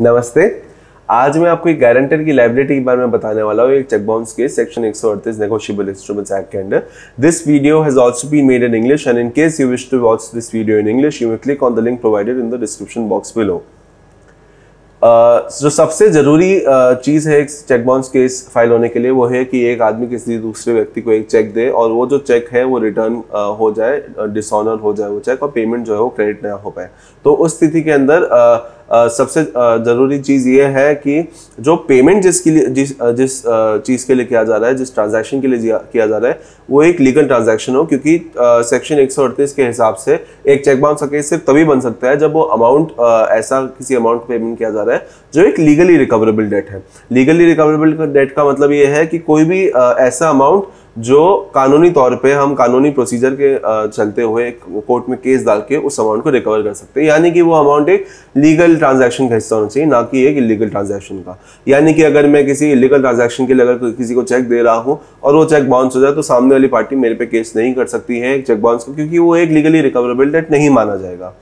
नमस्ते। आज मैं आपको एक गारंटर की लाइबिलिटी के बारे में बताने वाला हूँ, एक चेक बाउंस के सेक्शन एक सौ अड़तीस नेगोशियबल इंस्ट्रूमेंट्स एक्ट के under this video has also been made in English and in case you wish to watch this video in English you click on the link provided in the description box below जो सबसे ज़रूरी चीज़ है एक cheque bounce case file होने के लिए, वो है कि एक आदमी किसी दूसरे व्यक्ति को एक चेक दे, और वो जो चेक है, वो रिटर्न हो जाए डिसऑनर हो जाए वो चेक और पेमेंट जो है वो क्रेडिट ना हो पाए। तो उस स्थिति के अंदर सबसे ज़रूरी चीज़ ये है कि जो पेमेंट जिसके लिए, जिस जिस चीज़ के लिए किया जा रहा है, जिस ट्रांजैक्शन के लिए किया जा रहा है, वो एक लीगल ट्रांजैक्शन हो, क्योंकि सेक्शन एक सौ अड़तीस के हिसाब से एक चेक बाउंस केस सिर्फ़ तभी बन सकता है जब वो अमाउंट ऐसा किसी अमाउंट पेमेंट किया जा रहा है, जो एक लीगली रिकवरेबल डेट है। लीगली रिकवरेबल डेट का मतलब ये है कि कोई भी ऐसा अमाउंट जो कानूनी तौर पे हम कानूनी प्रोसीजर के चलते हुए कोर्ट में केस डाल के उस अमाउंट को रिकवर कर सकते हैं। यानी कि वो अमाउंट एक लीगल ट्रांजैक्शन का हिस्सा होना चाहिए, ना कि एक इलीगल ट्रांजैक्शन का। यानी कि अगर मैं किसी इलीगल ट्रांजैक्शन के लिए अगर किसी को चेक दे रहा हूँ और वो चेक बाउंस हो जाए तो सामने वाली पार्टी मेरे पे केस नहीं कर सकती है चेक बाउंस को, क्योंकि वो एक लीगली रिकवरेबल डेट नहीं माना जाएगा।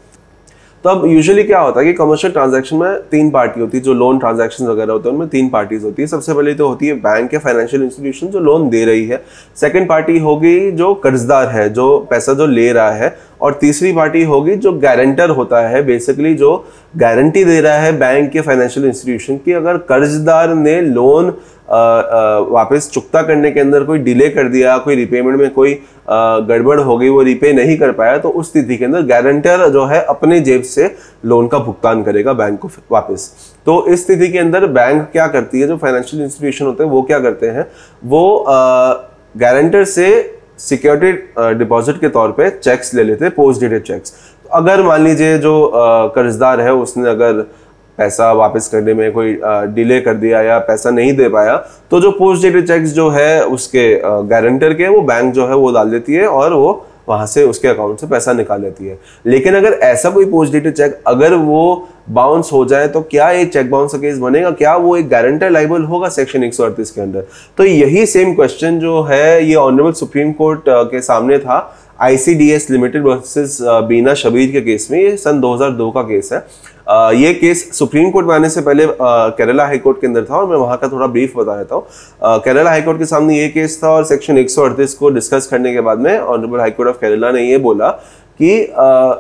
तो अब यूजुअली क्या होता है कि कमर्शियल ट्रांजैक्शन में तीन पार्टी होती है, जो लोन ट्रांजैक्शन वगैरह होते हैं, उनमें तीन पार्टीज़ होती है। सबसे पहले तो होती है बैंक या फाइनेंशियल इंस्टीट्यूशन जो लोन दे रही है। सेकंड पार्टी होगी जो कर्जदार है, जो पैसा जो ले रहा है। और तीसरी पार्टी होगी जो गारंटर होता है बेसिकली जो गारंटी दे रहा है बैंक या फाइनेंशियल इंस्टीट्यूशन की। अगर कर्जदार ने लोन वापस चुकता करने के अंदर कोई डिले कर दिया, कोई रिपेमेंट में कोई गड़बड़ हो गई, वो रिपे नहीं कर पाया तो उस स्थिति के अंदर गारंटर जो है अपने जेब से लोन का भुगतान करेगा बैंक को वापस। तो इस स्थिति के अंदर बैंक क्या करती है, जो फाइनेंशियल इंस्टीट्यूशन होते हैं, वो क्या करते हैं, वो गारंटर से सिक्योरिटी डिपॉजिट के तौर पे चेक्स ले लेते हैं पोस्ट डेटेड चेक्स अगर मान लीजिए जो कर्जदार है, उसने अगर पैसा वापस करने में कोई डिले कर दिया या पैसा नहीं दे पाया तो जो पोस्ट डेटेड चेक्स जो है उसके गारंटर के, वो बैंक जो है वो डाल देती है और वो वहाँ से उसके अकाउंट से पैसा निकाल लेती है। लेकिन अगर ऐसा कोई पोस्ट डेटेड चेक अगर वो बाउंस हो जाए तो क्या ये चेक बाउंस का केस बनेगा? क्या वो एक गारंटर लाइबल होगा सेक्शन एक सौ अड़तीस के अंदर? तो यही सेम क्वेश्चन जो है, ये ऑनरेबल सुप्रीम कोर्ट के सामने था ICDS limited versus Beena Shabir के केस में ये सन 2002 का केस है। Uh, ये केस सुप्रीम कोर्ट में आने से पहले केरला हाई कोर्ट के अंदर था और मैं वहाँ का थोड़ा ब्रीफ बता देता हूँ। केरला हाई कोर्ट के सामने ये केस था और सेक्शन एक को डिस्कस करने के बाद में honourable high court of Kerala ने ये बोला कि uh,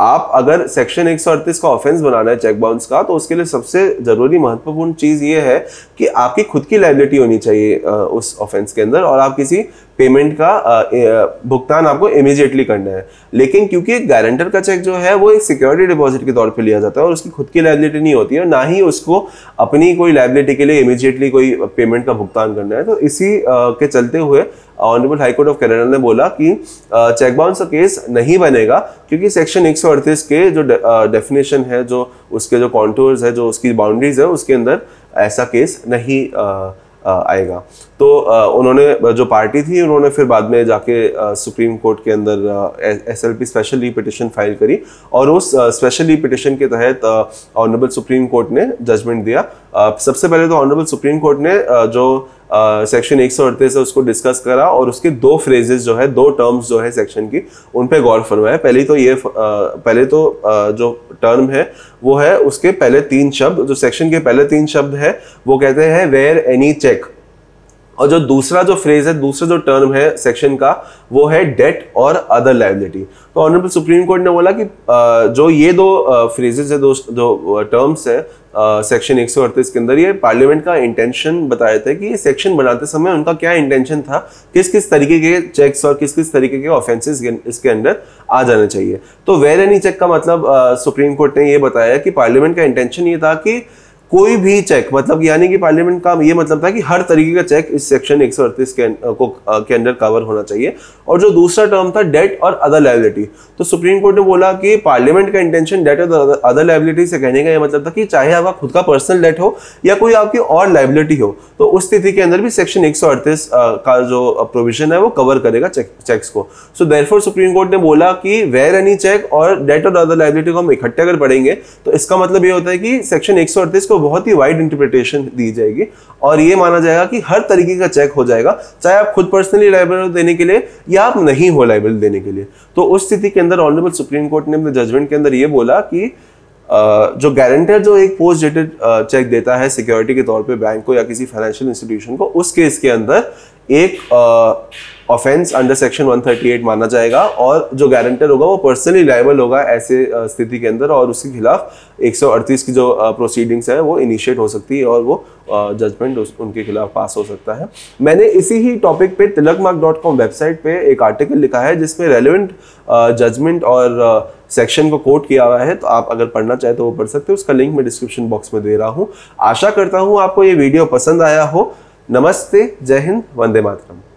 आप अगर सेक्शन एक सौ अड़तीस का ऑफेंस बनाना है चेक बाउंस का तो उसके लिए सबसे ज़रूरी महत्वपूर्ण चीज़ ये है कि आपकी खुद की लाइबिलिटी होनी चाहिए उस ऑफेंस के अंदर और आप किसी पेमेंट का भुगतान आपको इमीडिएटली करना है। लेकिन क्योंकि गारंटर का चेक जो है वो एक सिक्योरिटी डिपॉजिट के तौर पे लिया जाता है और उसकी खुद की लाइबिलिटी नहीं होती है ना ही उसको अपनी कोई लाइबिलिटी के लिए इमीडिएटली कोई पेमेंट का भुगतान करना है। तो इसी के चलते हुए ऑनरेबल हाईकोर्ट ऑफ़ कैनेडा ने बोला कि चेक बाउंस का केस नहीं बनेगा क्योंकि सेक्शन एक सौ अड़तीस के जो डेफिनेशन है जो उसके जो कॉन्टोर्स है जो उसकी बाउंड्रीज है उसके अंदर ऐसा केस नहीं आ, आएगा। तो उन्होंने, जो पार्टी थी, उन्होंने फिर बाद में जाके सुप्रीम कोर्ट के अंदर S L P special re petition file करी और उस स्पेशल री पिटिशन के तहत ऑनरेबल सुप्रीम कोर्ट ने जजमेंट दिया। सबसे पहले तो ऑनरेबल सुप्रीम कोर्ट ने जो सेक्शन एक सौ अड़तीस है, उसको डिस्कस करा और उसके दो फ्रेजेस जो है, दो टर्म्स जो है सेक्शन की, उन पे गौर फरमाया। पहले तो ये पहले तो जो टर्म है, वो है उसके पहले तीन शब्द, जो सेक्शन के पहले तीन शब्द है, वो कहते हैं वेयर एनी चेक और जो दूसरा जो फ्रेज है, दूसरा जो टर्म है सेक्शन का, वो है डेट और अदर लाइबिलिटी तो ऑनरेबल सुप्रीम कोर्ट ने बोला कि जो ये दो फ्रेजेस है, दो जो टर्म्स है सेक्शन एक सौ अड़तीस के अंदर, ये पार्लियामेंट का इंटेंशन बताया था कि सेक्शन बनाते समय उनका क्या इंटेंशन था? किस किस तरीके के चेक्स और किस किस तरीके के ऑफेंसेस इसके अंदर आ जाने चाहिए। तो वेर एनी चेक का मतलब सुप्रीम कोर्ट ने ये बताया कि पार्लियामेंट का इंटेंशन ये था कि कोई भी चेक मतलब यानी कि पार्लियामेंट का ये मतलब था कि हर तरीके का चेक इस सेक्शन एक के, को के अंडर कवर होना चाहिए। और जो दूसरा टर्म था डेट और अदर लाइबिलिटी तो सुप्रीम कोर्ट ने बोला कि पार्लियामेंट का इंटेंशन डेट और अदर लाइबिलिटी से कहने का ये मतलब था कि चाहे आपका खुद का पर्सनल डेट हो या कोई आपकी और लाइबिलिटी हो तो उस स्थिति के अंदर भी सेक्शन एक सौ अड़तीस का जो प्रोविज़न है वो कवर करेगा चेक्स को। सो देयरफॉर सुप्रीम कोर्ट ने बोला कि वेर एनी चेक और डेट और अदर लाइबिलिटी को हम इकट्ठे अगर पढ़ेंगे तो इसका मतलब ये होता है कि सेक्शन एक को बहुत ही वाइड इंटरप्रिटेशन दी जाएगी और ये माना जाएगा कि हर तरीके का चेक हो जाएगा, चाहे आप खुद पर्सनली लाइबल देने के लिए या आप नहीं हो लाइबल देने के लिए। तो उस स्थिति के अंदर ऑनरेबल सुप्रीम कोर्ट ने अपने जजमेंट के अंदर ये बोला कि जो गारंटर जो एक पोस्ट डेटेड चेक देता है सिक्योरिटी के तौर पे बैंक को या किसी फाइनेंशियल इंस्टीट्यूशन को, उस केस के अंदर एक ऑफेंस अंडर सेक्शन 138 माना जाएगा और जो गारंटर होगा वो पर्सनली लाइबल होगा ऐसे स्थिति के अंदर और उसके खिलाफ 138 की जो प्रोसीडिंग्स है वो इनिशिएट हो सकती है और वो जजमेंट उनके खिलाफ पास हो सकता है। मैंने इसी ही टॉपिक पे तिलकमार्क डॉट कॉम वेबसाइट पे एक आर्टिकल लिखा है जिसमें रेलिवेंट जजमेंट और सेक्शन को कोट किया हुआ है तो आप अगर पढ़ना चाहे तो वो पढ़ सकते हो। उसका लिंक मैं डिस्क्रिप्शन बॉक्स में दे रहा हूँ। आशा करता हूँ आपको ये वीडियो पसंद आया हो। नमस्ते, जय हिंद, वंदे मातरम।